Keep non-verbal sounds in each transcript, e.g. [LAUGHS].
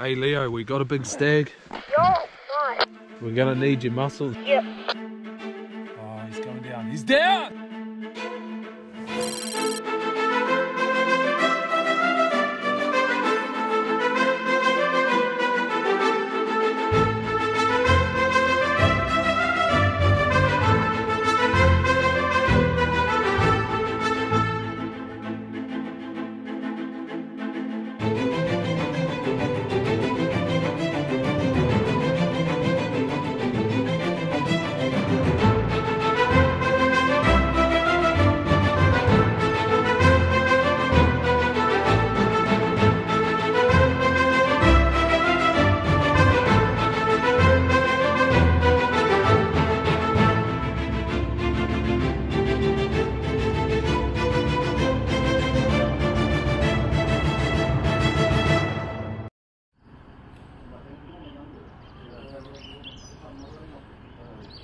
Hey Leo, we got a big stag. We're gonna need your muscles. Yep. Oh, he's going down. He's down!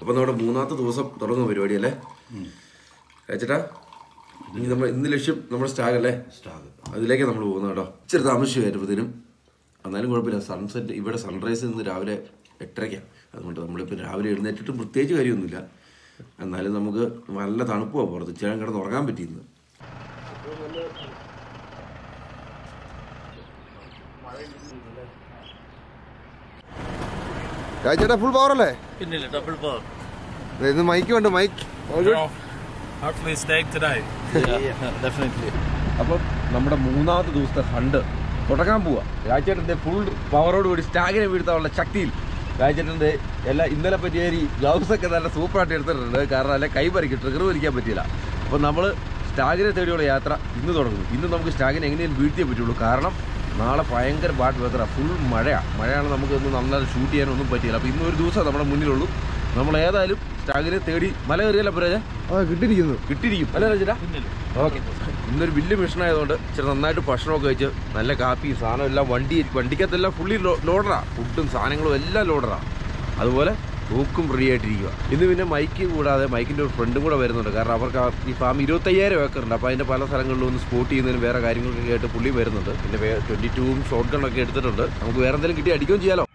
അപ്പൊ നമ്മുടെ മൂന്നാമത്തെ ദിവസം തുടങ്ങും പരിപാടി അല്ലേ കഴിച്ചിട്ടാ ഇനി നമ്മൾ ഇന്ന് ലക്ഷ്യം നമ്മുടെ സ്റ്റാഗ് അല്ലേ സ്റ്റാഗ്. അതിലേക്ക് നമ്മൾ പോകുന്നത് കേട്ടോ. ഇച്ചിരി താമസിച്ചുമായിരുന്നതിനും എന്നാലും കുഴപ്പമില്ല. സൺസെറ്റ് ഇവിടെ സൺറൈസ് ഇന്ന് രാവിലെ എട്ടരയ്ക്കാണ് അതുകൊണ്ട് നമ്മളിപ്പോൾ രാവിലെ എഴുന്നേറ്റിട്ട് പ്രത്യേകിച്ച് കാര്യമൊന്നുമില്ല. എന്നാലും നമുക്ക് നല്ല തണുപ്പാണ് പുറത്ത്. ചേട്ടൻ കിടന്ന് ഉറങ്ങാൻ പറ്റിയിരുന്നു. രാജേട്ടാ ഫുൾ പവർ അല്ലേ? പിന്നില്ല ഡബിൾ പവർ ഇന്ന് മൈക്ക് ഉണ്ട് മൈക്ക് [LAUGHS] അപ്പം നമ്മുടെ മൂന്നാമത്തെ ദിവസത്തെ ഹണ്ട് തുടങ്ങാൻ പോവാ. രാജേട്ടന്റെ ഫുൾ പവറോട് കൂടി സ്റ്റാഗിനെ വീഴ്ത്താനുള്ള ശക്തിയിൽ രാജേട്ടന്റെ എല്ലാ ഇന്നലെ പറ്റിയേരി ഈ ഗ്ലൗസ് ഒക്കെ നല്ല സൂപ്പറായിട്ട് എടുത്തിട്ടുണ്ട്. കാരണം അല്ലെ കൈ പറിക്കും ട്രിഗർ വലിക്കാൻ പറ്റിയില്ല. അപ്പം നമ്മൾ സ്റ്റാഗിനെ തേടിയുള്ള യാത്ര ഇന്ന് തുടങ്ങുന്നു. ഇന്ന് നമുക്ക് സ്റ്റാഗിനെ എങ്ങനെയും വീഴ്ത്തിയേ പറ്റുള്ളൂ. കാരണം നാളെ ഭയങ്കര ബാഡ് വെതറാണ് ഫുൾ മഴയാണ് മഴയാണ് നമുക്ക് ഒന്ന് നന്നായി ഷൂട്ട് ചെയ്യാനൊന്നും പറ്റിയില്ല. അപ്പോൾ ഇന്നൊരു ഒരു ദിവസം നമ്മുടെ മുന്നിലുള്ളൂ. നമ്മൾ ഏതായാലും സ്റ്റാഗിനെ തേടി മല കയറിയല്ല പുരജ ആ കിട്ടിയിരിക്കുന്നു. കിട്ടിയിരിക്കും. അല്ല രചന ഓക്കെ. ഇന്നൊരു വലിയ മിഷൻ ആയതുകൊണ്ട് ഇച്ചിരി നന്നായിട്ട് ഭക്ഷണമൊക്കെ കഴിച്ച് നല്ല കാപ്പി സാധനം എല്ലാം വണ്ടി വണ്ടിക്കകത്തെല്ലാം ഫുള്ളി ലോഡറാ ഫുഡും സാധനങ്ങളും എല്ലാം ലോഡറാ അതുപോലെ തൂക്കും റെഡി ആയിട്ടിരിക്കുക ഇന്ന് പിന്നെ മൈക്ക് കൂടാതെ മൈക്കിന്റെ ഒരു ഫ്രണ്ടും കൂടെ വരുന്നുണ്ട്. കാരണം അവർക്ക് ഈ ഫാം ഇരുപത്തയ്യായിരം ഏക്കറുണ്ട് അപ്പോൾ അതിന്റെ പല സ്ഥലങ്ങളിലും ഒന്ന് സ്പോട്ട് ചെയ്യുന്നതിനും വേറെ കാര്യങ്ങളൊക്കെ ആയിട്ട് പുള്ളി വരുന്നുണ്ട്. പിന്നെ ട്വന്റി ടൂവും ഷോർട്ട് ഗണ്ണൊക്കെ എടുത്തിട്ടുണ്ട്. നമുക്ക് വേറെ എന്തെങ്കിലും കിട്ടി അടിക്കുകയും ചെയ്യാലോ.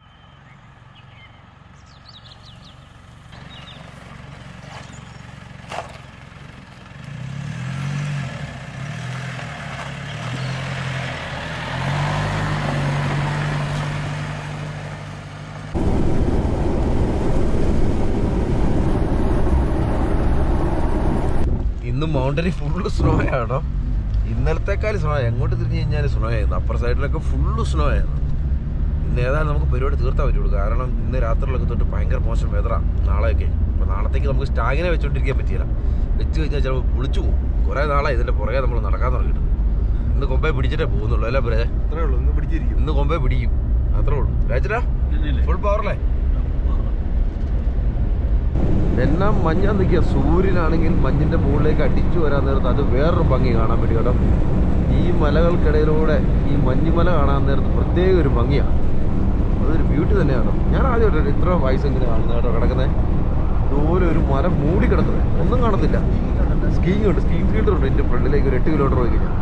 ഫുൾ ഫുള്ള് സ്നോ ആണോ ഇന്നലത്തെക്കാൾ സ്നോ എങ്ങോട്ട് തിരിഞ്ഞു കഴിഞ്ഞാൽ സ്നോ ആയിരുന്നു അപ്പർ സൈഡിലൊക്കെ ഫുള്ള് സ്നോ ആയിരുന്നു ഇന്ന് ഏതായാലും നമുക്ക് പരിപാടി തീർത്താൻ പറ്റുള്ളൂ കാരണം ഇന്ന് രാത്രിയിലൊക്കെ തൊട്ട് ഭയങ്കര മോശം വെതറാണ് നാളെയൊക്കെ. അപ്പോൾ നാളത്തേക്ക് നമുക്ക് സ്റ്റാഗിനെ വെച്ചോണ്ടിരിക്കാൻ പറ്റിയില്ല. വെച്ച് കഴിഞ്ഞാൽ ചിലപ്പോൾ പൊളിച്ചു പോകും. കുറേ നാളായി ഇതിന്റെ പുറകെ നമ്മൾ നടക്കാൻ തുടങ്ങിയിട്ട് ഇന്ന് കൊമ്പേ പിടിച്ചിട്ടേ പോകുന്നുള്ളൂ അല്ലേ ബ്രേ അത്രേ ഉള്ളൂ. ഇന്ന് പിടിച്ചിരിക്കും. ഇന്ന് കൊമ്പേ പിടിക്കും. അത്രേ ഉള്ളൂ. രാജരാ ഫുൾ പവറല്ലേ എന്നാ മഞ്ഞാൻ നിൽക്കുക. സൂര്യനാണെങ്കിൽ മഞ്ഞിന്റെ മുകളിലേക്ക് അടിച്ചു വരാൻ നേരത്ത് അത് വേറൊരു ഭംഗി കാണാൻ വേണ്ടി കേട്ടോ. ഈ മലകൾക്കിടയിലൂടെ ഈ മഞ്ഞുമല കാണാൻ നേരത്ത് പ്രത്യേക ഒരു ഭംഗിയാണ്. അതൊരു ബ്യൂട്ടി തന്നെയാണ്. ഞാൻ ആദ്യമായിട്ട് ഇത്ര വയസ്സ് ഇങ്ങനെ കാണുന്നത് കേട്ടോ കിടക്കുന്നത് ഇതുപോലെ ഒരു മല മൂടി കിടക്കുന്നത്. ഒന്നും കാണത്തില്ല. സ്കീയിങ് ഉണ്ട് സ്കീയിങ് ഫീൽഡർ ഉണ്ട്. എന്റെ ഫ്രണ്ടിലേക്ക് ഒരു എട്ട് കിലോമീറ്റർ പോയി കഴിഞ്ഞാൽ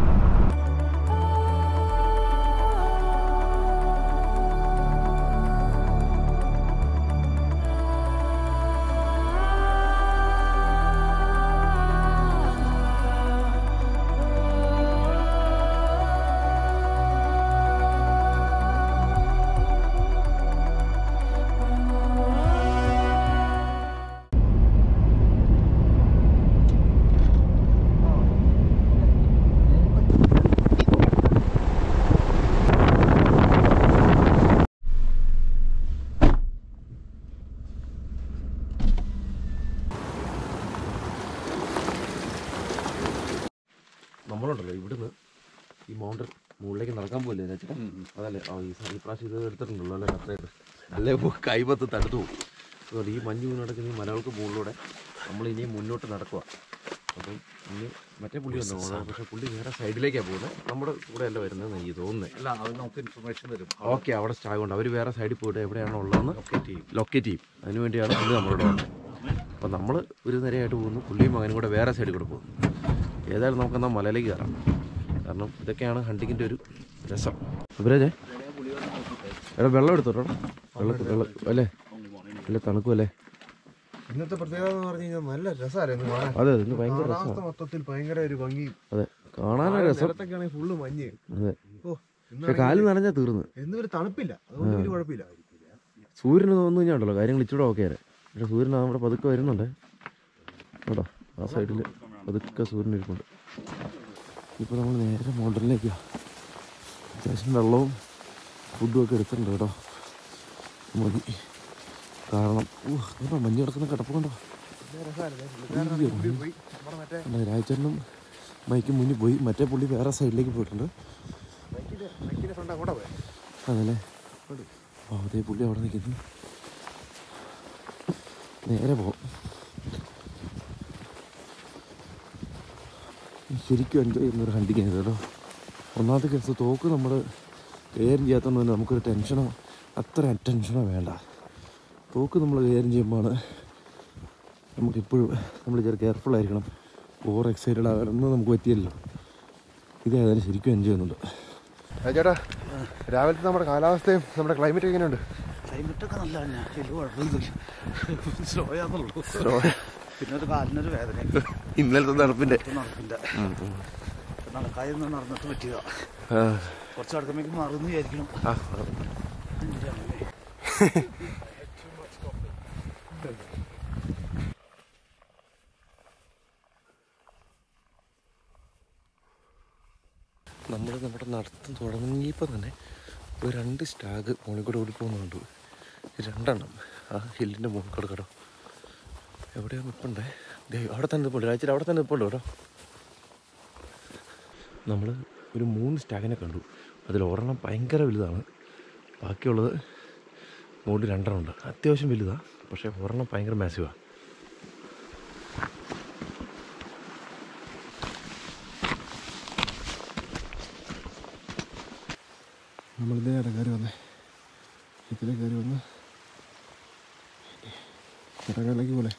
പ്രാവശ്യം ഇത് എടുത്തിട്ടുണ്ടല്ലോ അല്ലേ അത്രയായിട്ട് അല്ലേ കൈപത്ത് തടുത്തു പോകും അതുകൊണ്ട് ഈ മഞ്ഞ് വീണ് നടക്കുന്ന ഈ മലകൾക്ക് മുകളിലൂടെ നമ്മൾ ഇനിയും മുന്നോട്ട് നടക്കുക അപ്പം ഇനി മറ്റേ പുള്ളി വന്നോ? പക്ഷേ പുള്ളി വേറെ സൈഡിലേക്കാണ് പോകുന്നത്. നമ്മുടെ കൂടെ അല്ല വരുന്നത് എനിക്ക് തോന്നുന്നത് അല്ല അവർ നമുക്ക് ഇൻഫർമേഷൻ തരും. ഓക്കെ അവിടെ സ്റ്റാഗ് ഉണ്ട്. അവർ വേറെ സൈഡിൽ പോയിട്ട് എവിടെയാണോ ഉള്ളതെന്ന് ലൊക്കേറ്റ് ചെയ്യും. ലൊക്കേറ്റ് ചെയ്യും. അതിന് വേണ്ടിയാണ് പുള്ളി നമ്മളോട് വന്നത്. അപ്പോൾ നമ്മൾ ഒരു നിരയായിട്ട് പോകുന്നു. പുള്ളിയും മകനും കൂടെ വേറെ സൈഡിൽ കൂടെ പോകുന്നു. ഏതായാലും നമുക്കെന്നാൽ മലയിലേക്ക് കയറാം. കാരണം ഇതൊക്കെയാണ് ഹണ്ടിങ്ങിന്റെ ഒരു രസം. അഭിരാജേ എടാ വെള്ളം എടുത്തോട്ടോ വെള്ളം അല്ലേ? അല്ല തണുക്കും അല്ലേ? ഇന്നത്തെ പ്രത്യേകത എന്ന് പറഞ്ഞു കഴിഞ്ഞാൽ നല്ല രസമായിരുന്നു അതെ ഇന്ന് ഭയങ്കര കാലാവസ്ഥ രസമാണ്. മൊത്തത്തിൽ ഭയങ്കര ഒരു ഭംഗി. അതെ രസം. നിലത്തൊക്കെയാണെങ്കിൽ ഫുള്ള് മഞ്ഞ്. അതെ. ഓ പക്ഷെ കാൽ നനഞ്ഞാൽ തീർന്ന്. ഇന്ന് തണുപ്പില്ല. അതുകൊണ്ട് കുഴപ്പമില്ല. സൂര്യന് തോന്നുന്നു കാര്യങ്ങൾ ഇച്ചിരി ഓക്കെ പക്ഷെ സൂര്യൻ നമ്മുടെ പതുക്കെ വരുന്നുണ്ട്. കേട്ടോ ആ സൈഡിൽ പതുക്കെ സൂര്യൻ ഇരിപ്പുണ്ട്. ഇപ്പോൾ നമ്മൾ നേരെ മോഡലിലേക്കാ അത്യാവശ്യം വെള്ളവും ഫുഡും ഒക്കെ എടുത്തിട്ടുണ്ട് കേട്ടോ. മതി. കാരണം കണ്ടോ മഞ്ഞ് കിടക്കുന്ന കിടപ്പ് കണ്ടോ? അല്ല രാജചേട്ടനും മൈക്കും മുന്നിൽ പോയി. മറ്റേ പുള്ളി വേറെ സൈഡിലേക്ക് പോയിട്ടുണ്ട്. അതല്ലേ? അതേ പുള്ളി അവിടെ നിൽക്കുന്നു. നേരെ പോകും ശരിക്കും എൻജോയ് ചെയ്യുന്നൊരു ഹണ്ടിങ് ആയിരുന്നു കേട്ടോ. ഒന്നാമത്തെ കേസ് തോക്ക് നമ്മൾ കൈകാര്യം ചെയ്യാത്തതുകൊണ്ട് തന്നെ നമുക്കൊരു ടെൻഷനോ അത്ര അറ്റൻഷനോ വേണ്ട. തോക്ക് നമ്മൾ കൈകാര്യം ചെയ്യുമ്പോഴാണ് നമുക്കിപ്പോഴും നമ്മൾ ചെറിയ കെയർഫുൾ ആയിരിക്കണം. ഓവർ എക്സൈറ്റഡ് ആകാനൊന്നും നമുക്ക് പറ്റിയല്ലോ ഇതേതായാലും ശരിക്കും എൻജോയ് ചെയ്യുന്നുണ്ട്. ചേട്ടാ രാവിലത്തെ നമ്മുടെ കാലാവസ്ഥയും നമ്മുടെ ക്ലൈമറ്റ് എങ്ങനെയുണ്ട്? ക്ലൈമറ്റൊക്കെ നല്ല തന്നെ വലിയ കുഴപ്പമൊന്നുമില്ല. സ്ലോ ആണെന്നുള്ളൂ പിന്നെ ഒരു കാലിനൊരു വേദന ഇന്നലത്തെ നടപ്പിന്റെ നടപ്പിന്റെ നടക്കാതെ നടന്നിട്ട് പറ്റിയതാ. കുറച്ച് അടുക്കുമ്പോഴേക്കും മാറുമെന്ന് വിചാരിക്കണം. നമ്മൾ നമ്മുടെ നടത്തം തുടങ്ങിയപ്പോൾ തന്നെ ഒരു രണ്ട് സ്റ്റാഗ് മുകളിൽ കൂടെ ഓടിപ്പോകുന്നുണ്ട് രണ്ടെണ്ണം. ആ ഹില്ലിന്റെ മുകളിൽ കൂടെ കേട്ടോ എവിടെയാണ് നിൽപ്പണ്ടേ അവിടെ തന്നെ നിൽപ്പുണ്ട് രാജ്യത്തിൽ അവിടെ തന്നെ നിൽപ്പുണ്ട് കേട്ടോ. നമ്മൾ ഒരു മൂന്ന് സ്റ്റാഗിനെ കണ്ടു. അതിൽ ഒരെണ്ണം ഭയങ്കര വലുതാണ്. ബാക്കിയുള്ളത് മുകളിൽ രണ്ടെണ്ണം ഉണ്ട്. അത്യാവശ്യം വലുതാണ് പക്ഷേ ഒരെണ്ണം ഭയങ്കര മാസീവാണ് നമ്മളിതേ കയറി വന്നേ. ഇതിലെ കയറി വന്ന് ഇടങ്ങളിലേക്ക് പോലെ.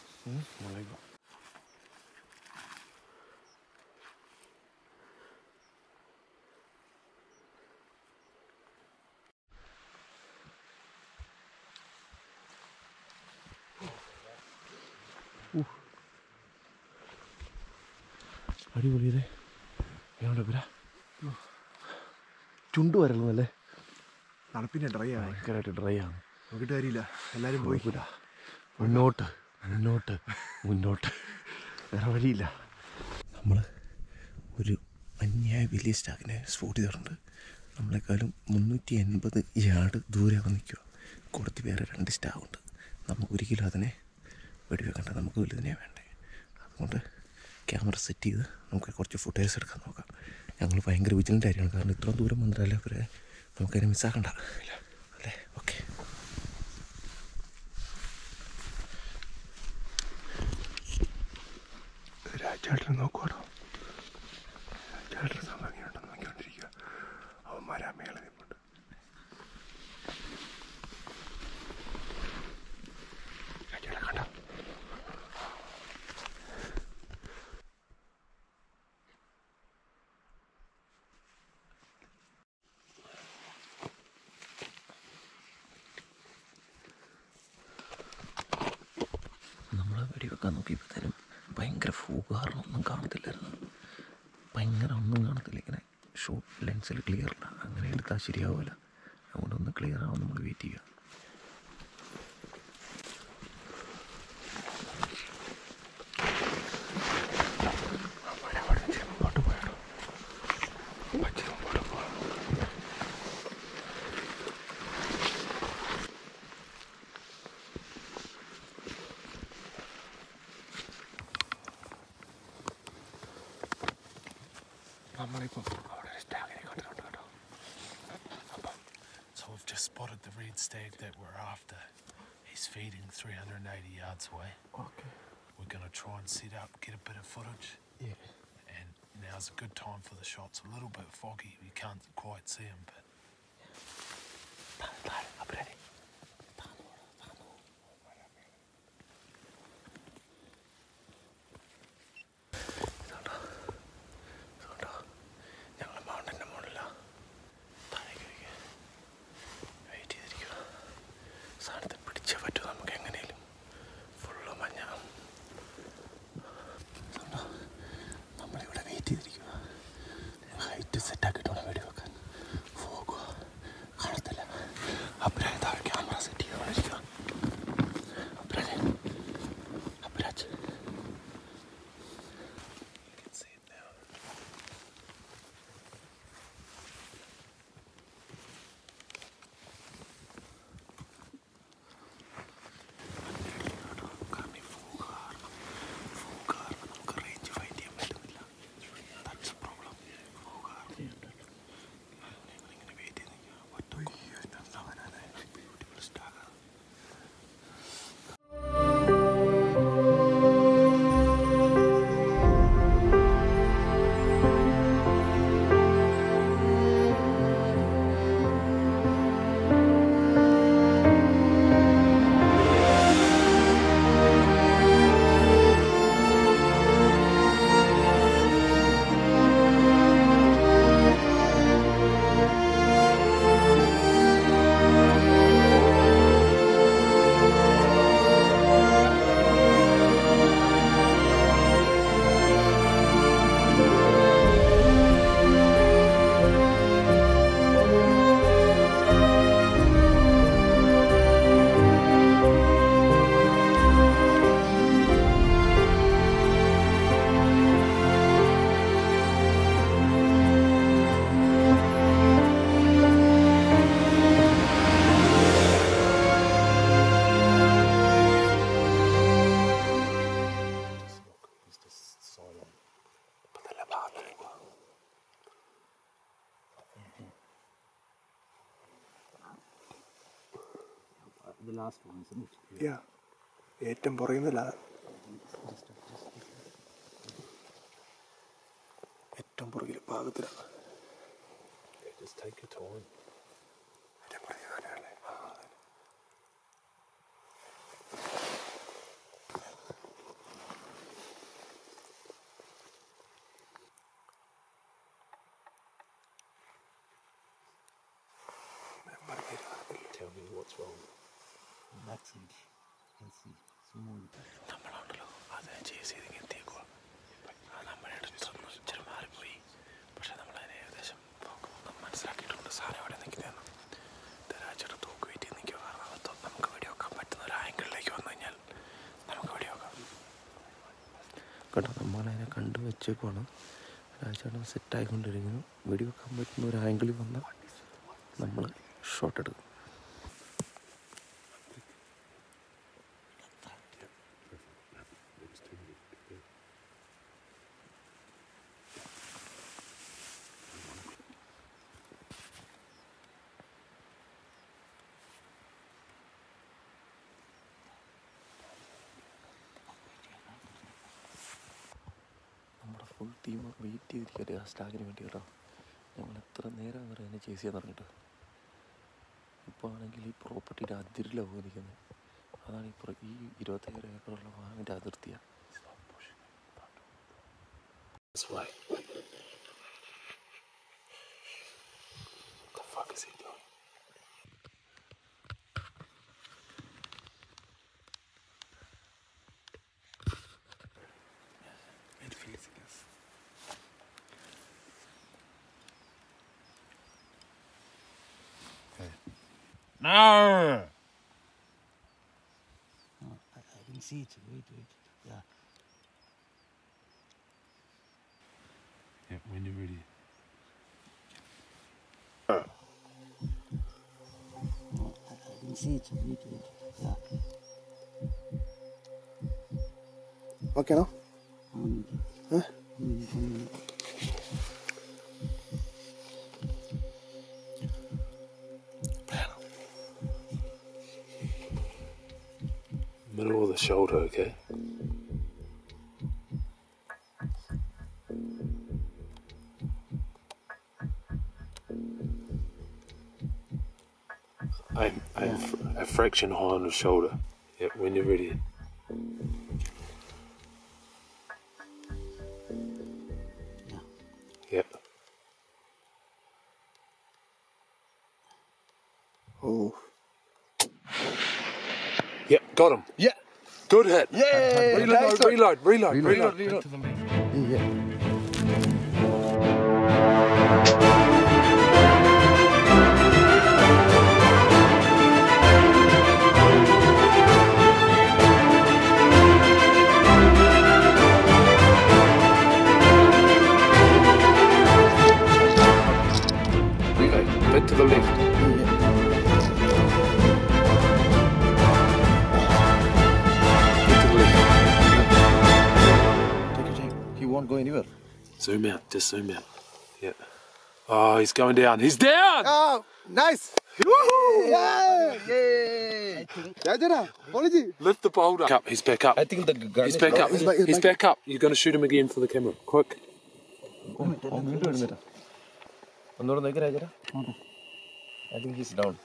അടിപൊളിയല്ലേ? ഞങ്ങളുടെ വരാ ചുണ്ട് വരളുന്നല്ലേ? തണുപ്പിനെ ഡ്രൈ ആണ്. ഭയങ്കരമായിട്ട് ഡ്രൈ ആണ്. നോക്കിയിട്ട് കാര്യമില്ല. എല്ലാവരും പോയി. മുന്നോട്ട് മുന്നോട്ട് മുന്നോട്ട്. വേറെ വഴിയില്ല. നമ്മൾ ഒരു അന്യായ വലിയ സ്റ്റാക്കിനെ സ്പോട്ട് ചെയ്തിട്ടുണ്ട്. നമ്മളെക്കാളും മുന്നൂറ്റി എൺപത് യാർഡ് ദൂരെ നിൽക്കുക. കൊടുത്ത് വേറെ രണ്ട് സ്റ്റാവുണ്ട് നമുക്ക് ഒരിക്കലും അതിനെ വെടിവെക്കണ്ട. നമുക്ക് വലുതിനെ വേണ്ടേ. അതുകൊണ്ട് ക്യാമറ സെറ്റ് ചെയ്ത് നമുക്ക് കുറച്ച് ഫുട്ടേജ് എടുക്കാൻ നോക്കാം. ഞങ്ങൾ ഭയങ്കര വിജിലന്റ് ആയിരിക്കണം. കാരണം ഇത്രയും ദൂരം വന്നിട്ടല്ലേ അവരെ നമുക്കതിനെ മിസ്സാക്കണ്ട അല്ലേ? ഓക്കെ രാജേട്ടനെ നോക്കുവാടോ está Shiri Abuela. out at the reed stake that we're after. He's feeding 380 yards away. Okay. We're gonna try and set up, get a bit of footage. Yeah. And now's a good time for the shots. A little bit foggy, we can't quite see him, but. Yeah. സാധനത്തെ last one, isn't it? ഏറ്റവും പുറയുന്നില്ല ഏറ്റവും പുറകിൽ ഭാഗത്തിലാണ് Just take your time. ഏറ്റവും പുറകിൽ Tell me what's wrong. That's it. Let's see. Smooth. നമ്മളാണല്ലോ അത് chase ചെയ്ത് എത്തിയേക്കുക നമ്മുടെ അടുത്തൊന്ന് ഇച്ചിരി മാറിപ്പോയി പക്ഷെ നമ്മളതിനെ ഏകദേശം നോക്കുമ്പോൾ മനസ്സിലാക്കിയിട്ടുണ്ട് സാധനം അവിടെ നിൽക്കുന്നതെന്ന് രാജയുടെ തൂക്ക് വെയിറ്റ് ചെയ്ത് നിൽക്കുക കാരണം അത് നമുക്ക് വെടിവെക്കാൻ പറ്റുന്ന ഒരു ആംഗിളിലേക്ക് വന്നു കഴിഞ്ഞാൽ നമുക്ക് വെടിവെക്കാം കേട്ടോ നമ്മളതിനെ കണ്ടു വെച്ചേക്കുവാണ്. രാജയുടെ സെറ്റായിക്കൊണ്ടിരിക്കുന്നു വെടിവെക്കാൻ പറ്റുന്ന ഒരു ആംഗിളിൽ വന്നാൽ നമ്മൾ ഷോട്ട് എടുക്കും നമ്മുടെ ഫുൾ ടീം വെയിറ്റ് സ്റ്റാഗിന് വേണ്ടി കേട്ടോ ഞങ്ങൾ എത്ര നേരം വരെ അതിനെ ചേസ് ചെയ്യാൻ തുടങ്ങിയിട്ട് ഇപ്പോൾ ആണെങ്കിൽ ഈ പ്രോപ്പർട്ടിയുടെ അതിരിലാണ് പോയിരിക്കുന്നത് അതാണ് ഈ പ്ര- ഈ ഇരുപത്തേഴ് ഏക്കറുള്ള ഫാമിന്റെ അതിർത്തിയാണ് way. What the fuck is he doing? Arr! Oh, I, I can see it. Wait, wait. Yeah. Yeah, when you're ready. Arr. Oh, I, I can see it. Wait, wait. Yeah. Okay, no? Um, huh? Middle of the shoulder, okay? I'm, I'm fr- a fraction high on the shoulder. Yep, when you're ready. Reload, reload, reload, reload. reload. Yeah. Zoom out, just zoom out. Yeah. Oh, he's going down. He's down! Oh, nice! Woohoo! Yeah! Yeah! yeah. Apology. Lift the boulder. Up. He's back up. I think the He's back up. He's back, he's back up. You're going to shoot him again for the camera. Quick. I think he's down.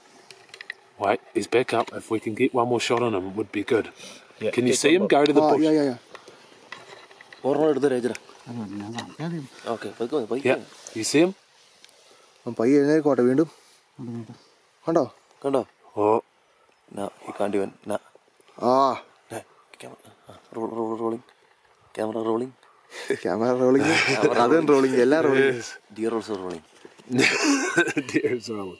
Wait, he's back up. If we can get one more shot on him, would be good. Yeah, can you see him go to the oh, bush? Oh, yeah, yeah, yeah. അവൻ പയ്യെ എഴുന്നേൽക്കോട്ടെ വീണ്ടും കണ്ടോ കണ്ടോ Oh, even. No. ആ. Uh, rolling. Camera rolling. Camera rolling അതും rolling എല്ലാം rolling Deer also rolling. Deer's wrong.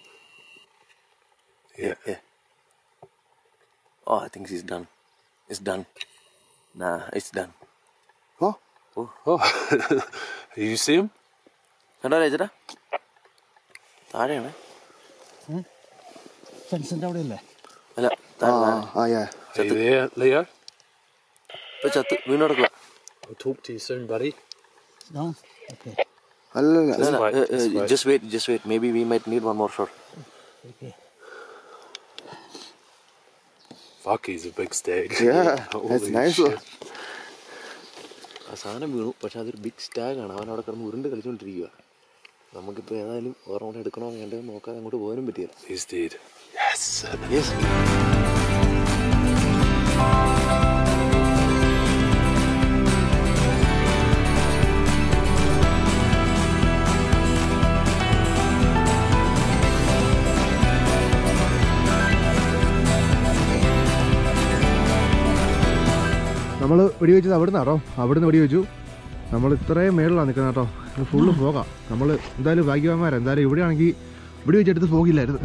Yeah. Yeah. Oh, I think he's done. It's done. Nah, it's done. Oh Oh, [LAUGHS] you see him? കണ്ടോ രാജേട്ടാ താഴെയാണ് ഫെൻസിന്റെ അവിടെ അല്ലേ അല്ല ആ താഴെ താഴെ. ആ യാ Are you there, Leo? ഇപ്പൊ ചത്ത് വീണ്ടും നടക്കുക I'll talk to you soon, buddy. Down okay അല്ലല്ല No, no, wait, uh, just uh, wait. just wait, just wait. Maybe we might need one more shot. Okay Fuck, he's a big stag. Yeah, Holy [LAUGHS] that's nice. ആ സാധനം വീണു പക്ഷെ അതൊരു big stag ആണ് അവൻ അവിടെ കിടന്ന് ഉരുണ്ട് കളിച്ചുകൊണ്ടിരിക്കുക നമുക്കിപ്പോൾ ഏതായാലും ഓർമ്മ കൂടെ എടുക്കണോ വേണ്ടത് നോക്കാതെ അങ്ങോട്ട് പോകാനും പറ്റിയില്ല. Yes. നമ്മൾ വെടിവെച്ചത് അവിടുന്ന് കേട്ടോ അവിടുന്ന് വെടിവെച്ചു. നമ്മൾ ഇത്രയും മേളിലാണ് നിൽക്കുന്നത് കേട്ടോ ഫുള്ള് പോകാം നമ്മൾ എന്തായാലും ഭാഗ്യവാന്മാരാണ് എന്തായാലും ഇവിടെയാണെങ്കിൽ ഇവിടെ വെച്ചെടുത്ത് പോകില്ലായിരുന്നു.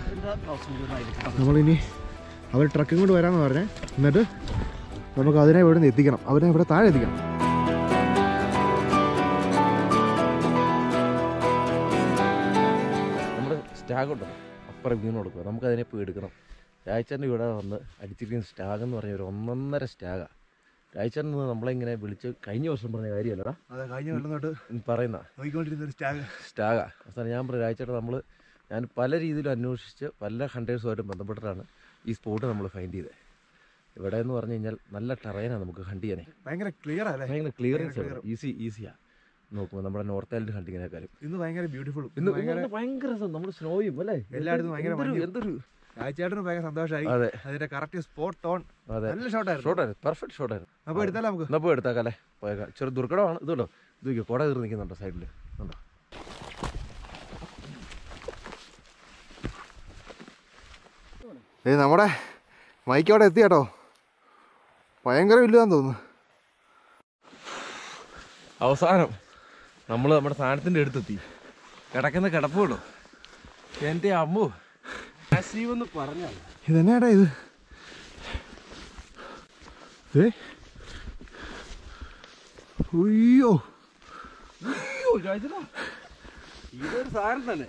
നമ്മളിനി അവർ ട്രക്കും കൊണ്ട് വരാമെന്ന് പറഞ്ഞേ. എന്നിട്ട് നമുക്ക് അതിനെ ഇവിടെ നിന്ന് എത്തിക്കണം. അവരെ ഇവിടെ താഴെ എത്തിക്കണം. അപ്പുറം വീണ് കൊടുക്കുക. നമുക്കതിനെ പോയി എടുക്കണം. രായച്ചന്റെ ഇവിടെ വന്ന് അടിച്ചിരിക്കുന്ന സ്റ്റാഗ് എന്ന് പറഞ്ഞ ഒരു ഒന്നൊന്നര സ്റ്റാഗാണ് രായച്ചൻ നമ്മളിങ്ങനെ വിളിച്ച് കഴിഞ്ഞ വർഷം പറഞ്ഞ കാര്യമല്ലടാ. അതെ കഴിഞ്ഞ കൊല്ലം തൊട്ട് പറയുന്ന. നോക്കിക്കൊണ്ടിരുന്ന സ്റ്റാഗ്. സ്റ്റാഗാ. അവസാനം ഞാൻ പറയും രായച്ചേട്ടാ നമ്മൾ ഞാൻ പല രീതിയിലും അന്വേഷിച്ച് പല ഹണ്ടേഴ്സുമായിട്ടും ബന്ധപ്പെട്ടിട്ടാണ് ഈ സ്പോട്ട് നമ്മൾ ഫൈൻഡ് ചെയ്തത് ഇവിടെ എന്ന് പറഞ്ഞു കഴിഞ്ഞാൽ നല്ല ടെറൈനാണ് നമുക്ക് ഹണ്ട് ചെയ്യാനേ. ഭയങ്കര ക്ലിയർ അല്ലേ? ഭയങ്കര ക്ലിയറൻസ് ഈസി ഈസിയാണ് നോക്കുമ്പോൾ നമ്മുടെ നോർത്ത് ഐലൻഡ് കാര്യം. ഇന്ന് ഭയങ്കര ബ്യൂട്ടിഫുൾ ഇന്ന് ഭയങ്കര ഭയങ്കര നമ്മൾ സ്നോയും അല്ലേ? എല്ലായിടത്തും ഭയങ്കര എന്തൊരു രാജേട്ടന് ഭയങ്കര സന്തോഷമായി അതെ. അതിന്റെ കറക്റ്റ് സ്പോട്ട് ഓൺ നല്ല ഷോട്ടായിരുന്നു ഷോട്ടായിരുന്നു പെർഫെക്റ്റ് ഷോട്ടായിരുന്നു അപ്പൊ എടുത്താലോ നമുക്ക്? എന്നാ പോയി എടുത്താക്കല്ലേ? പോയേക്കാം ചെറു ദുർഘടമാണ്. ഇതുണ്ടോ ഇത് കുട കയറി നിൽക്കുന്നുണ്ടോ സൈഡിൽ ഉണ്ടോ ഏ നമ്മുടെ മൈക്ക് അവിടെ എത്തി കേട്ടോ. ഭയങ്കര വലുതാന്ന് തോന്നുന്നു. അവസാനം നമ്മൾ നമ്മുടെ സാധനത്തിന്റെ അടുത്തെത്തി. കിടക്കുന്ന കിടപ്പുള്ളൂ എന്റെ അമ്മു. ഇതെന്നാടാ ഇത്? ഏ അയ്യോ. ഇതൊരു സാധനം തന്നെ.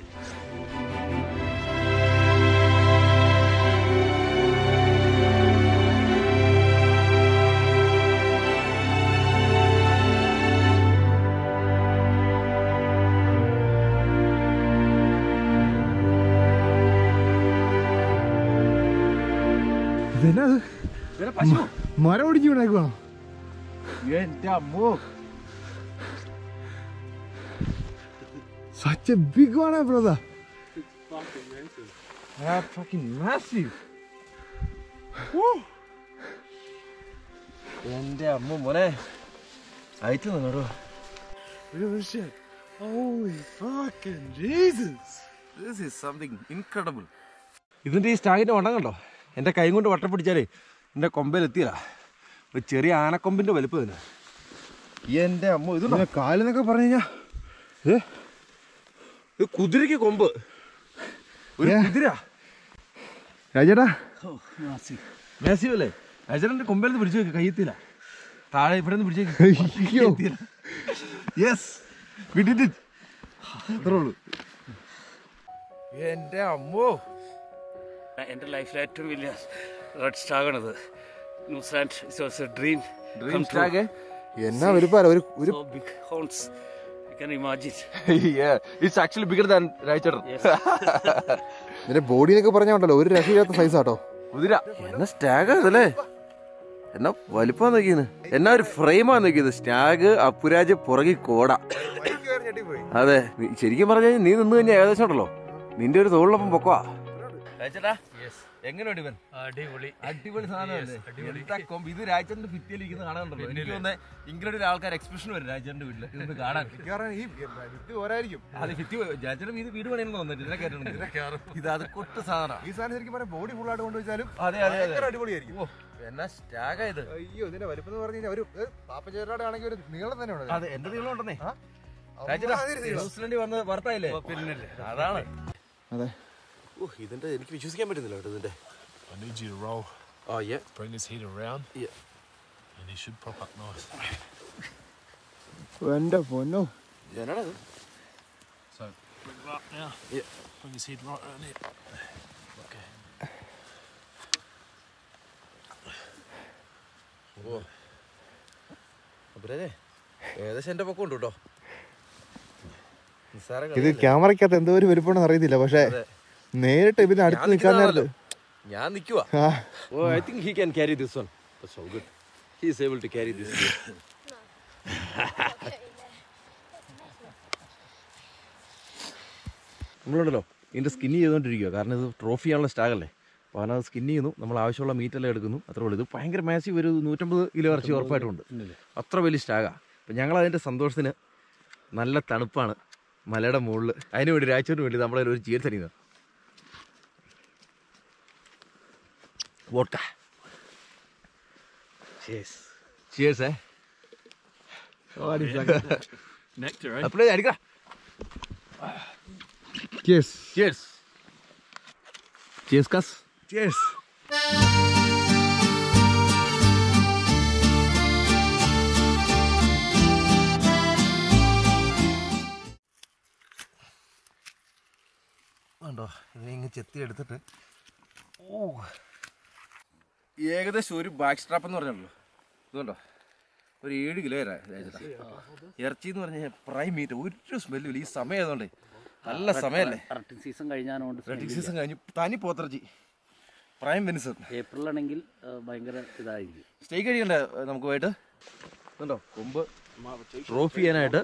മരം ഒടിഞ്ഞു വീണേക്കുവാണോ എന്റെ Ammu. Such a big one brother That's fucking massive. എന്റെ അമ്മ മോനെ. അയച്ചു നിന്നോ ഇതിന്റെ fucking Jesus. This is something incredible ഇതിന്റെ ഈ സ്റ്റാഗിന്റെ വണ്ണം കണ്ടോ? എന്റെ കൈ കൊണ്ട് വട്ടം പിടിച്ചാലേ എന്റെ കൊമ്പയിലെത്തിയില്ല ഒരു ചെറിയ ആനക്കൊമ്പിന്റെ വലുപ്പം തന്നെ എന്റെ അമ്മ ഇത് കാലെന്നൊക്കെ പറഞ്ഞു കഴിഞ്ഞാ. ഏ? ഇത് കുതിരയ്ക്ക് കൊമ്പ്. ഒരു? കുതിര. രാജേട്ടാ. മാസീവ് അല്ലേ രാജേട്ടന്റെ കൊമ്പയിൽ നിന്ന് പിടിച്ചു വെക്കുക കയ്യെത്തില്ല താഴെ ഇവിടെ നിന്ന് പിടിച്ചു. യെസ് വിട്ടിട്ട്. അത്രേ ഉള്ളൂ. എന്റെ അമ്മോ. എന്റെ ലൈഫിലെ ഏറ്റവും വലിയ red സ്റ്റാഗാണിത് New Zealand it's was a dream dream stag എന്നാ വലുപ്പാല ഒരു ഒരു big horns you can imagine it's actually bigger than രായച്ചേട്ടൻ നിന്റെ ബോഡി എന്നൊക്കെ പറഞ്ഞാണ്ടല്ലോ ഒരു രക്ഷയില്ലാത്ത സൈസ് ആട്ടോ. കുതിര എന്നാ സ്റ്റാഗ് അതല്ലേ എന്നാ വലിപ്പാ നോക്കിയത്. എന്നാ ഒരു ഫ്രെയിമാ നോക്കിയത്. സ്റ്റാഗ് അപ്പുരാജ് പുറകി കോട. അതെ നീ- ശരിക്കും പറഞ്ഞാൽ നീ നിന്ന് കഴിഞ്ഞാൽ ഏകദേശം ഉണ്ടല്ലോ. നിന്റെ ഒരു തോളിലൊപ്പം പൊക്കവാ എങ്ങനെയുണ്ട് ഇവൻ? അടിപൊളി. അടിപൊളി സാധനമല്ലേ എന്താ കൊമ്പ് ഇത് രാജന്റെ ഭിത്തിയിലിരിക്കുന്ന കാണാനുണ്ടല്ലോ. എനിക്ക് തോന്നുന്നത് ഇങ്ങനെ ഒരു ആൾക്കാർ എക്സ്പ്രഷൻ വരും രാജന്റെ വീട്ടിൽ ഇതൊന്ന് കാണാൻ. ഈ ഇത് പോരായിരിക്കും. അത് ഭിത്തി വീട് വീട് പണിയെന്ന് തോന്നുന്നു ഇതിനെ കയറ്റണം ഇത് അത് കൊട്ട് സാധനം ഈ സാധനം ശരിക്കും പറഞ്ഞാൽ ബോഡി ഫുൾ ആയിട്ട് കൊണ്ടുവച്ചാലും അതെ അതെ അടിപൊളിയായിരിക്കും. ഓ എന്നാ സ്റ്റാഗാ ഇത്. അയ്യോ ഇതിന്റെ വലിപ്പം എന്ന് പറഞ്ഞു കഴിഞ്ഞാൽ ഒരു പാപ്പച്ചേരുടെ ആണെങ്കിൽ ഒരു നീളം തന്നെ ഉണ്ട്? അതെ എന്റെ നീളം ഉണ്ടെന്നേ? രാജേട്ടാ. ന്യൂസിലൻഡിൽ വന്ന് വർത്തായില്ലേ? പിന്നല്ലേ? അതാണ്. അതെ. ഓ ഇതിന്റെ എനിക്ക് വിശ്വസിക്കാൻ പറ്റുന്നില്ല കേട്ടോ ഇതിന്റെ I need you to roll. ആ ഏ Bring his head around. Yeah. And he should pop up nice. എന്റെ പൊന്നോ എന്നാണ് ഇത് So bring it up now. Yeah. Bring his head right around here. Okay. ഓ അപ്പുറേ ഏകദേശം എന്റെ പൊക്കം ഉണ്ട് കേട്ടോ ഇത്. ക്യാമറയ്ക്കകത്ത് എന്തോ ഒരു വലുപ്പമുണ്ടെന്ന് അറിയത്തില്ല പക്ഷേ അതെ. നേരിട്ട് ഇവന് അടുത്ത് നിൽക്കാൻ നേരത്ത്. ഞാൻ നിൽക്കുവാ. ഓ I think he can carry this one so good he is able to carry this നമ്മളുണ്ടല്ലോ ഇതിന്റെ സ്കിന്നി ചെയ്തുകൊണ്ടിരിക്കുക കാരണം ഇത് ട്രോഫി ആണുള്ള സ്റ്റാഗല്ലേ അപ്പോൾ അതിനകത്ത് സ്കിന്നി ചെയ്യുന്നു നമ്മൾ ആവശ്യമുള്ള മീറ്റ് മീറ്റെല്ലാം എടുക്കുന്നു. അത്രേ ഉള്ളൂ. ഇത് ഭയങ്കര മാസീവ് ഒരു നൂറ്റമ്പത് കിലോ ഇറച്ചി ഉറപ്പായിട്ടുണ്ട്. അത്ര വലിയ സ്റ്റാഗാ അപ്പം ഞങ്ങൾ അതിന്റെ സന്തോഷത്തിന് നല്ല തണുപ്പാണ് മലയുടെ മുകളിൽ അതിന് വേണ്ടി രാജ്യത്തിന് വേണ്ടി നമ്മളൊരു ഒരു ചീൽ തരുന്നത് വോട്ട Cheers. ചിയേഴ്സ് ഏ [LAUGHS] Nectar, eh? അപ്പോഴേ അടിക്കാം Cheers. Cheers cheers കസ് Cheers. ഉണ്ടോ ഇതിനെ ഇങ്ങ് ചെത്തി എടുത്തിട്ട് ഓ ഏകദേശം ഒരു ബാക്ക് സ്ട്രാപ്പ് എന്ന് പറഞ്ഞല്ലോ ഇതുകൊണ്ടോ ഒരു ഏഴ് കിലോ ഇറച്ചി എന്ന് പറഞ്ഞാൽ പ്രൈം മീറ്റ് ഒരു സ്മെല്ലും ഈ സമയം ആയതുകൊണ്ടേ നല്ല സമയമല്ലേ സീസൺ കഴിഞ്ഞാണോണ്ട് റെഡിങ് സീസൺ കഴിഞ്ഞു. തനി പോത്തിറച്ചി. പ്രൈം വെനിസൺ ഏപ്രിലാണെങ്കിൽ ഭയങ്കര ഇതായിരിക്കും. സ്റ്റേക്ക് കഴിക്കണ്ടേ നമുക്ക് പോയിട്ട്? ഇതുണ്ടോ? കൊമ്പ് ട്രോഫി ചെയ്യാനായിട്ട്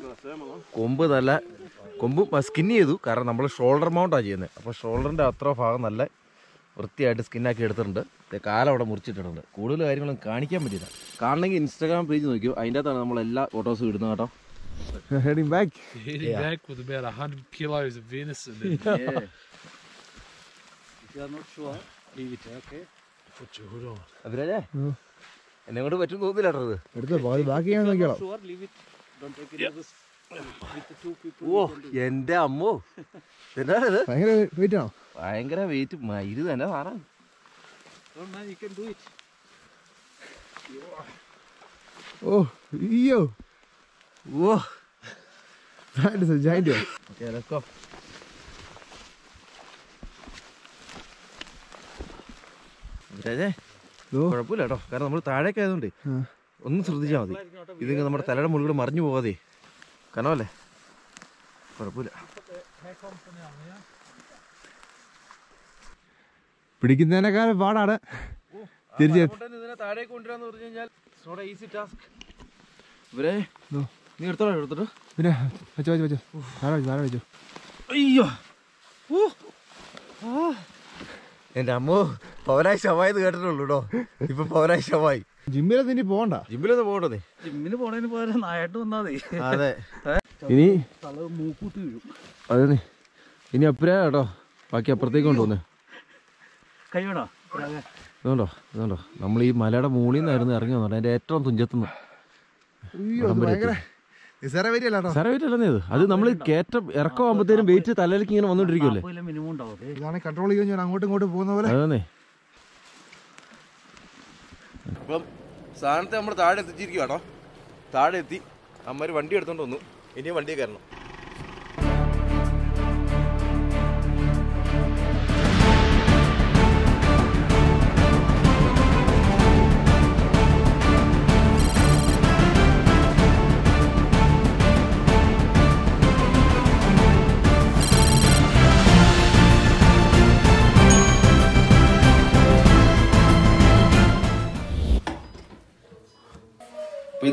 കൊമ്പ് നല്ല കൊമ്പ് സ്കിൻ ചെയ്തു. കാരണം നമ്മൾ ഷോൾഡർ മൗണ്ടാണ് ചെയ്യുന്നത് അപ്പോൾ ഷോൾഡറിന്റെ അത്ര ഭാഗം നല്ല വൃത്തിയായിട്ട് സ്കിന്നാക്കി എടുത്തിട്ടുണ്ട്. കാലം അവിടെ മുറിച്ചിട്ടിട്ടുണ്ട്. കൂടുതൽ കാര്യങ്ങളും കാണിക്കാൻ പറ്റില്ല കാണണമെങ്കിൽ ഇൻസ്റ്റാഗ്രാം പേജ് നോക്കിയോ? അതിന്റെ അകത്താണ് നമ്മൾ എല്ലാ ഫോട്ടോസും ഇടുന്നത് കേട്ടോ. Heading back. Heading back with about 100 kilos of venison. And You are not sure, leave it, okay? put your hood on. അവരേ എന്നെ കൊണ്ട് പറ്റും തോന്നില്ല കേട്ടോ എടുത്തോ ബാക്കി ഞാൻ നോക്കിയോളാം ഓ. എന്റെ അമ്മോ. [LAUGHS] എന്താണ് ഇത്? ഭയങ്കര വെയിറ്റ് ആണോ? ഭയങ്കര വെയിറ്റ് ഇത് തന്നെ സാറാണ് ഓ അയ്യോ. ഓ. രാജേ ഓ. കുഴപ്പമില്ല കേട്ടോ. കാരണം നമ്മൾ താഴേക്ക് ആയതുകൊണ്ട് ഒന്നും ശ്രദ്ധിച്ചാൽ മതി. ഇതിങ്ങനെ നമ്മുടെ തലയുടെ മുകളിൽ മറിഞ്ഞു പോകാതെ കനവല്ലേ? കുഴപ്പമില്ല പിടിക്കുന്നതിനേക്കാൾ പാടാണ് തിരിച്ച് ഇതിനെ താഴേക്ക് കൊണ്ടുവരാന്ന് പറഞ്ഞു കഴിഞ്ഞാൽ നോട്ട് ഈസി ടാസ്ക് ഇവരെ ഓ. നീ എടുത്തോളാം എടുത്തിട്ട് പിന്നെ വെച്ചോ വെച്ചോ വെച്ചോ താഴെ വെച്ചോ പാടാണ്. വെച്ചോ അയ്യോ. എന്റെ അമ്മോ പവനായി ശവായത് കേട്ടിട്ടുള്ളൂ കേട്ടോ ഇപ്പൊ പവനായി ശവായി. ജിമ്മിലൊന്നും ഇനി പോകണ്ട ജിമ്മിലൊന്ന് പോകണ്ടോ നീ. ജിമ്മിന് പോണതിന് പകരം നായായിട്ട് വന്നാ മതി. അതെ. ഇനി തല മൂക്കൂട്ട് വീഴും. അതെ ഇനി അപ്പുറേ കേട്ടോ ബാക്കി അപ്പുറത്തേക്ക് കൊണ്ടുപോന്നെ. കൈ വേണോ ഇതുണ്ടോ? ഇതുണ്ടോ? നമ്മൾ ഈ മലയുടെ മുകളിൽ നിന്നായിരുന്നു ഇറങ്ങി വന്നത്. അതിന്റെ ഏറ്റവും തുഞ്ചത്തുനിന്ന് ഇത്? അത് നമ്മൾ കയറ്റം ഇറക്കമാകുമ്പോഴത്തേനും വെയിറ്റ് തലയിലേക്ക് ഇങ്ങനെ വന്നോണ്ടിരിക്കുമല്ലേ ഇതാണ് കൺട്രോൾ ചെയ്യാൻ ഞാൻ അങ്ങോട്ടും ഇങ്ങോട്ടും പോകുന്ന പോലെ. അതന്നെ. ഇപ്പം സാധനത്തെ നമ്മൾ താഴെ എത്തിച്ചിരിക്കുവാണോ താഴെ എത്തി. അമ്മര് വണ്ടി എടുത്തോണ്ട് വന്നു. ഇനിയും വണ്ടി കയറണം.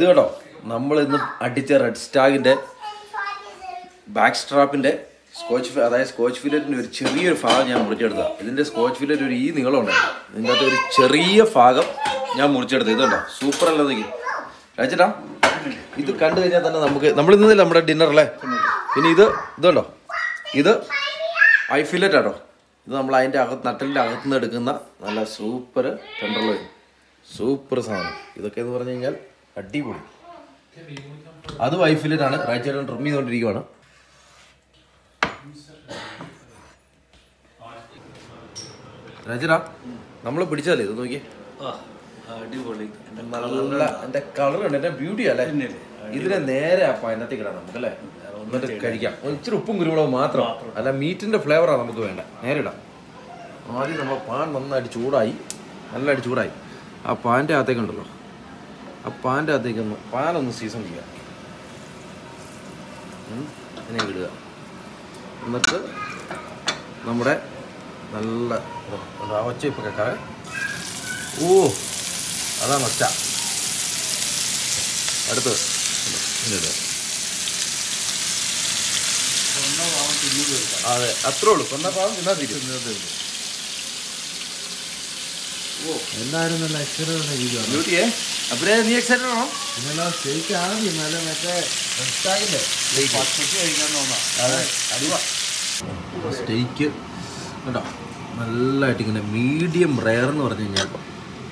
കേട്ടോ? നമ്മൾ ഇന്ന് അടിച്ച റെഡ് സ്റ്റാഗിന്റെ ബാക്ക് സ്ട്രാപ്പിന്റെ സ്കോച്ച് അതായത് സ്കോച്ച് ഫില്ലറ്റിന്റെ ഒരു ചെറിയൊരു ഭാഗം ഞാൻ മുറിച്ചെടുത്തതാണ് ഇതിന്റെ സ്കോച്ച് ഫില്ലറ്റ് ഒരു ഈ നീളം ഉണ്ടായിരുന്നു ഇതിന്റെ ഒരു ചെറിയ ഭാഗം ഞാൻ മുറിച്ചെടുത്തത്. ഇതുണ്ടോ സൂപ്പർ അല്ല നോക്കി? രാജേട്ടാ ഇത് കണ്ടു കഴിഞ്ഞാൽ തന്നെ നമുക്ക് നമ്മൾ ഇന്നല്ലേ നമ്മുടെ ഡിന്നർ അല്ലേ പിന്നെ ഇത് ഇതുണ്ടോ ഇത് ഐ ഫില്ലറ്റ് ആട്ടോ. ഇത് നമ്മൾ അതിന്റെ അകത്ത് നട്ടലിന്റെ അകത്തുനിന്ന് എടുക്കുന്ന നല്ല സൂപ്പർ ടെൻഡർലോയിൻ സൂപ്പർ സാധനം. ഇതൊക്കെ എന്ന് പറഞ്ഞു കഴിഞ്ഞാൽ അടിപൊളി. അത് വൈഫിലിട്ടാണ് റാച്ചേട്ടൻ ട്രിം ചെയ്തുകൊണ്ടിരിക്കുവാണ് രാജേട്ടാ നമ്മൾ പിടിച്ചാലേ ഇത് നോക്കി അടിപൊളി. നല്ല എന്റെ കളർ ഉണ്ട്. എന്റെ ബ്യൂട്ടി അല്ലേ? ഇതിനെ നേരെ ആ പൈനത്തിൽ കിടാം നമുക്ക് അല്ലേ? എന്നിട്ട് കഴിക്കാം. ഇച്ചിരി ഉപ്പും കുരുമുളകും മാത്രം. അല്ല മീറ്റിന്റെ ഫ്ലേവറാണ് നമുക്ക് വേണ്ട. നേരെ ഇടാം. ആദ്യം നമ്മൾ പാൻ നന്നായിട്ട് ചൂടായി. നല്ലതായിട്ട് ചൂടായി. ആ പാന്റെ അകത്തേക്ക് ഉണ്ടല്ലോ. ആ പാന്റെ അകത്തേക്ക് ഒന്ന് പാനൊന്ന് സീസൺ ചെയ്യാം. അങ്ങനെ ഇടുക. എന്നിട്ട് നമ്മുടെ നല്ല ഒച്ച ഇപ്പം കേൾക്കാവേ. ഓ അതാണ് ഒച്ച. അടുത്തത് ഇടുക. അതെ അത്രേ ഉള്ളൂ. കൊന്ന പാവം തിന്നാ ഓ എന്തായാലും നല്ല എക്സ്പീരിയൻസ് വീഡിയോ? ബ്യൂട്ടിയെ? അപ്പഴേ നീ എക്സൈറ്റഡ് ആണോ? ഇന്നലെ സ്റ്റേക്ക് ആദ്യം നല്ല മറ്റേ അതെ. അടിവാ സ്റ്റേക്ക് കേട്ടോ നല്ലതായിട്ട് ഇങ്ങനെ മീഡിയം റെയർ എന്ന് പറഞ്ഞു കഴിഞ്ഞാൽ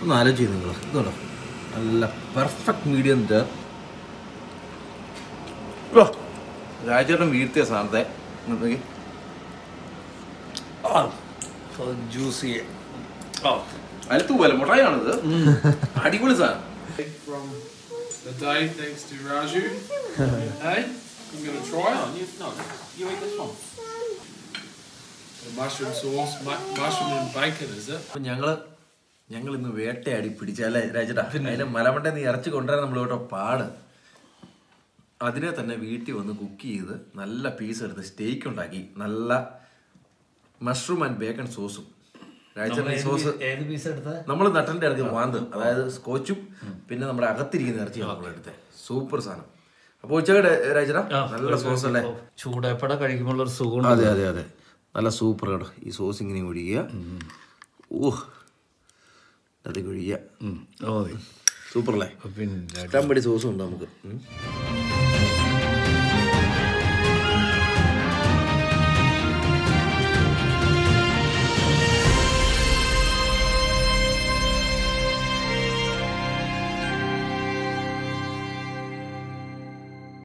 ഒന്ന് ആലോചിച്ച് നിങ്ങൾ ഇതുണ്ടോ നല്ല പെർഫെക്റ്റ് മീഡിയം രാജേട്ടൻ വീഴ്ത്തിയ സാധനത്തെ ജ്യൂസി അലത്തു പോലെ മുട്ടായാണിത് അടിപൊളി സാധനം. From the day, thanks to Raju. [LAUGHS] hey, I'm going to try it. You, no, you eat this one. The mushroom sauce, mu- mushroom and bacon, is it? അപ്പൊ ഞങ്ങൾ ഇന്ന് വേട്ടയാടി പിടിച്ചല്ലേ രാജേട്ടാ അതിന് മലമണ്ട നീ ഇറച്ചി കൊണ്ടുവരാൻ നമ്മൾ കേട്ടോ പാട് അതിനെ തന്നെ വീട്ടിൽ വന്ന് കുക്ക് ചെയ്ത് നല്ല പീസ് എടുത്ത് സ്റ്റേക്ക് ഉണ്ടാക്കി നല്ല മഷ്റൂം ആൻഡ് ബേക്കൺ സോസും നമ്മൾ നട്ടലിന്റെ ഇറച്ചി വാന്ത്. അതായത് സ്കോച്ചും പിന്നെ നമ്മുടെ അകത്തിരിക്കുന്ന ഇറച്ചി നമ്മൾ എടുത്തത്. സൂപ്പർ സാധനം. അപ്പൊ ഉച്ചയുടെ രാജേട്ടാ? നല്ല സോസ് അല്ലേ? ചൂടപ്പട കഴിക്കുമ്പോൾ ഒരു സുഖം അതെ അതെ അതെ. നല്ല സൂപ്പർ ആണ് ഈ സോസ് ഇങ്ങനെ ഒഴിക്കുക ഓ അത് ഒഴിക്കുക സൂപ്പർ അല്ലേ? പിന്നെ ഇഷ്ടം പടി സോസും ഉണ്ട് നമുക്ക്.